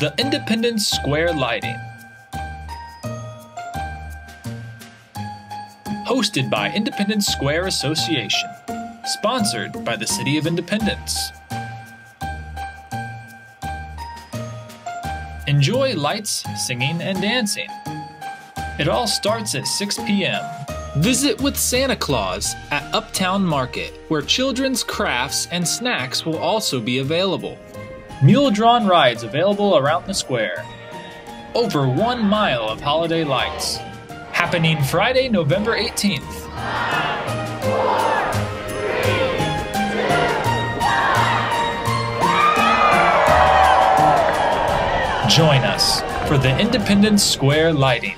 The Independence Square Lighting. Hosted by Independence Square Association. Sponsored by the City of Independence. Enjoy lights, singing, and dancing. It all starts at 6 p.m. Visit with Santa Claus at Uptown Market, where children's crafts and snacks will also be available. Mule drawn rides available around the square. Over one mile of holiday lights. Happening Friday, November 18th. Join us for the Independence Square lighting.